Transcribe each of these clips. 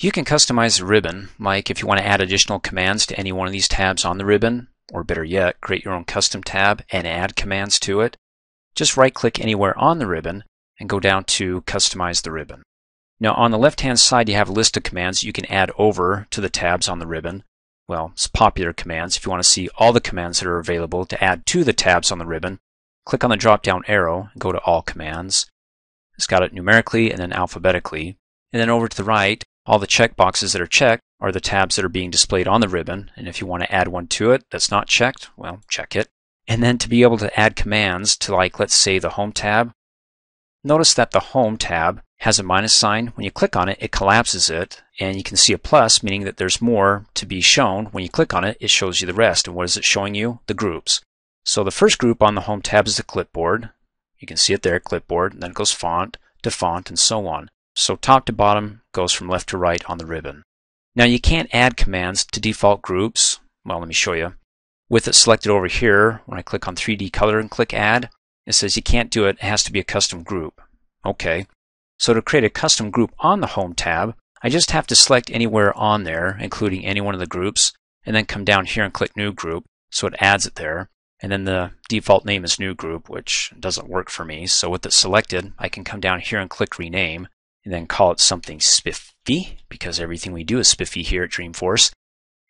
You can customize the ribbon, like if you want to add additional commands to any one of these tabs on the ribbon, or better yet, create your own custom tab and add commands to it. Just right click anywhere on the ribbon and go down to Customize the Ribbon. Now on the left hand side you have a list of commands you can add over to the tabs on the ribbon. Well, it's popular commands. If you want to see all the commands that are available to add to the tabs on the ribbon, click on the drop down arrow and go to All Commands. It's got it numerically and then alphabetically. And then over to the right, all the checkboxes that are checked are the tabs that are being displayed on the ribbon. And if you want to add one to it that's not checked, well, check it. And then to be able to add commands to like, let's say the Home tab, notice that the Home tab has a minus sign. When you click on it, it collapses it, and you can see a plus, meaning that there's more to be shown. When you click on it, it shows you the rest. And what is it showing you? The groups. So the first group on the Home tab is the clipboard. You can see it there, clipboard, and then it goes font to font and so on. So top to bottom goes from left to right on the ribbon. Now you can't add commands to default groups. Well, let me show you. With it selected over here, when I click on 3D color and click add, it says you can't do it, it has to be a custom group. Okay, so to create a custom group on the Home tab, I just have to select anywhere on there, including any one of the groups, and then come down here and click New Group, so it adds it there. And then the default name is New Group, which doesn't work for me. So with it selected, I can come down here and click Rename, and then call it something spiffy, because everything we do is spiffy here at Dreamforce.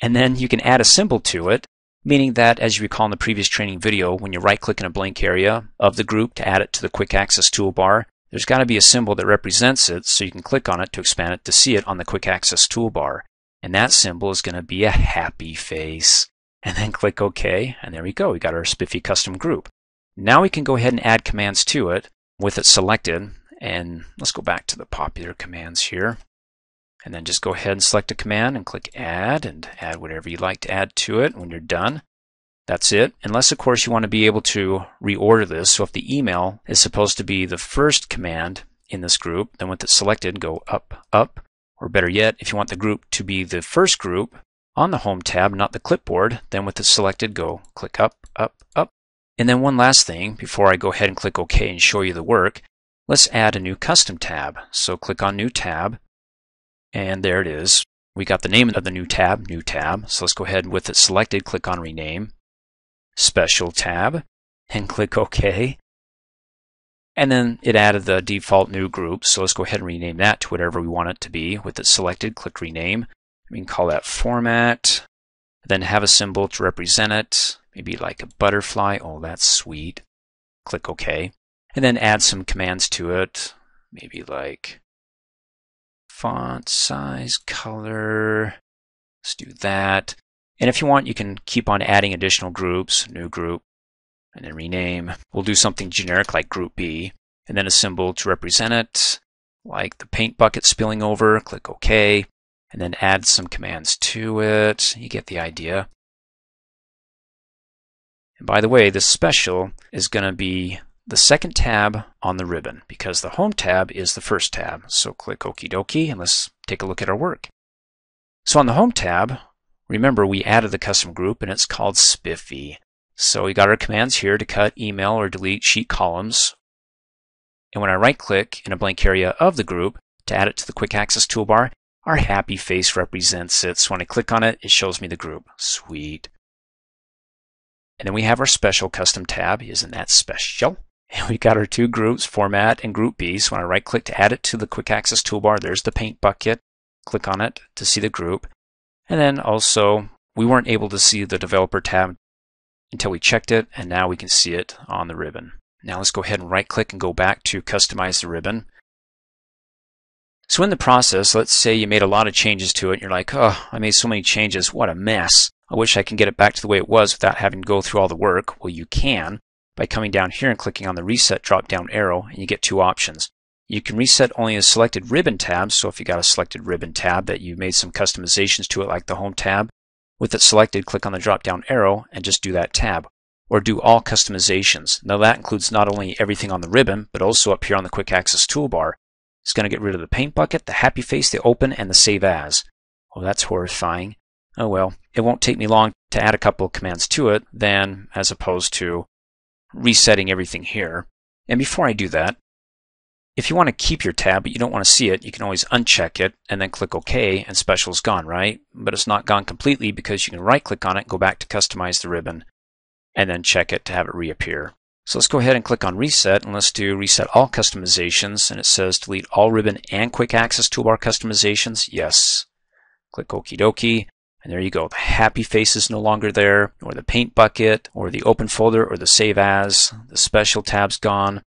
And then you can add a symbol to it, meaning that, as you recall in the previous training video, when you right-click in a blank area of the group to add it to the Quick Access toolbar, there's got to be a symbol that represents it so you can click on it to expand it to see it on the Quick Access toolbar. And that symbol is going to be a happy face. And then click OK, and there we go. We got our Spiffy custom group. Now we can go ahead and add commands to it with it selected. And let's go back to the popular commands here. And then just go ahead and select a command and click Add and add whatever you'd like to add to it when you're done. That's it, unless of course you want to be able to reorder this. So if the email is supposed to be the first command in this group, then with it selected, go up, up. Or better yet, if you want the group to be the first group on the Home tab, not the clipboard, then with it selected, go click up, up, up. And then one last thing before I go ahead and click OK and show you the work, let's add a new custom tab. So click on New Tab, and there it is. We got the name of the new tab, New Tab. So let's go ahead with it selected, click on Rename. Special tab and click OK. And then it added the default new group, so let's go ahead and rename that to whatever we want it to be. With it selected, click Rename. We can call that Format, then have a symbol to represent it, maybe like a butterfly. Oh, that's sweet. Click OK. And then add some commands to it, maybe like font size, color. Let's do that. And if you want, you can keep on adding additional groups, new group, and then rename. We'll do something generic like group B, and then a symbol to represent it, like the paint bucket spilling over. Click OK, and then add some commands to it. You get the idea. And by the way, this special is going to be the second tab on the ribbon because the Home tab is the first tab. So click Okie dokie and let's take a look at our work. So on the Home tab, Remember, we added the custom group and it's called Spiffy. So we got our commands here to cut, email, or delete sheet columns. And when I right click in a blank area of the group to add it to the quick access toolbar, our happy face represents it. So when I click on it, it shows me the group. Sweet. And then we have our special custom tab. Isn't that special? And we got our two groups, format and group B. So when I right click to add it to the quick access toolbar, there's the paint bucket. Click on it to see the group. And then also, we weren't able to see the developer tab until we checked it, and now we can see it on the ribbon. Now let's go ahead and right click and go back to customize the ribbon. So in the process, let's say you made a lot of changes to it, and you're like, oh, I made so many changes, what a mess. I wish I can get it back to the way it was without having to go through all the work. Well, you can by coming down here and clicking on the reset drop down arrow, and you get two options. You can reset only a selected ribbon tab. So if you got a selected ribbon tab that you made some customizations to it like the home tab, with it selected, click on the drop down arrow and just do that tab. Or do all customizations. Now that includes not only everything on the ribbon, but also up here on the quick access toolbar. It's going to get rid of the paint bucket, the happy face, the open, and the save as. Oh, that's horrifying. Oh well, it won't take me long to add a couple of commands to it then as opposed to resetting everything here. And before I do that, If you want to keep your tab but you don't want to see it, you can always uncheck it and then click OK and special is gone, right? But it's not gone completely because you can right click on it, go back to customize the ribbon, and then check it to have it reappear. So let's go ahead and click on reset and let's do reset all customizations and it says delete all ribbon and quick access toolbar customizations. Yes. Click okie dokie. And there you go. The happy face is no longer there, or the paint bucket, or the open folder, or the save as. The special tab's gone.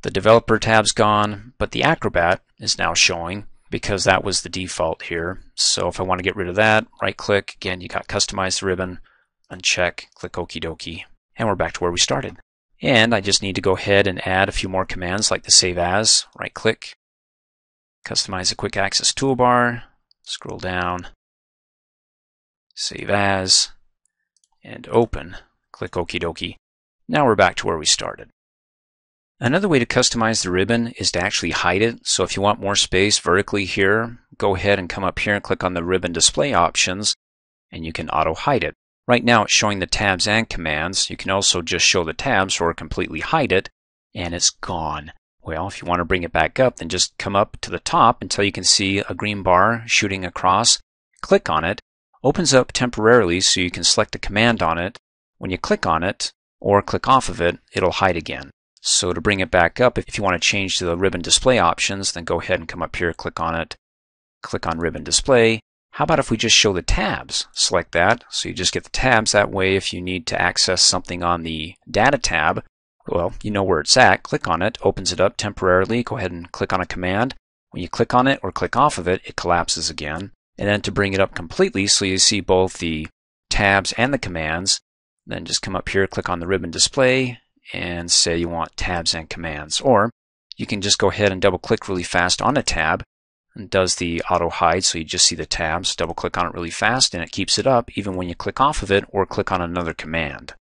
The developer tab's gone, but the Acrobat is now showing because that was the default here. So if I want to get rid of that, right click. Again, you got customize the ribbon, uncheck, click okie dokie. And we're back to where we started. And I just need to go ahead and add a few more commands like the save as, right click, customize the quick access toolbar, scroll down, save as, and open. Click okie dokie. Now we're back to where we started. Another way to customize the ribbon is to actually hide it. So if you want more space vertically here, go ahead and come up here and click on the ribbon display options and you can auto hide it. Right now it's showing the tabs and commands. You can also just show the tabs or completely hide it and it's gone. Well, if you want to bring it back up, then just come up to the top until you can see a green bar shooting across. Click on it opens up temporarily so you can select a command on it. When you click on it or click off of it, it'll hide again. So to bring it back up, if you want to change to the ribbon display options, then go ahead and come up here, click on it, click on ribbon display. How about if we just show the tabs? Select that, so you just get the tabs. That way, if you need to access something on the data tab, well, you know where it's at. Click on it, opens it up temporarily. Go ahead and click on a command. When you click on it or click off of it, it collapses again. And then to bring it up completely so you see both the tabs and the commands, then just come up here, click on the ribbon display, and say you want tabs and commands. Or you can just go ahead and double click really fast on a tab and does the auto hide so you just see the tabs. Double click on it really fast and it keeps it up even when you click off of it or click on another command.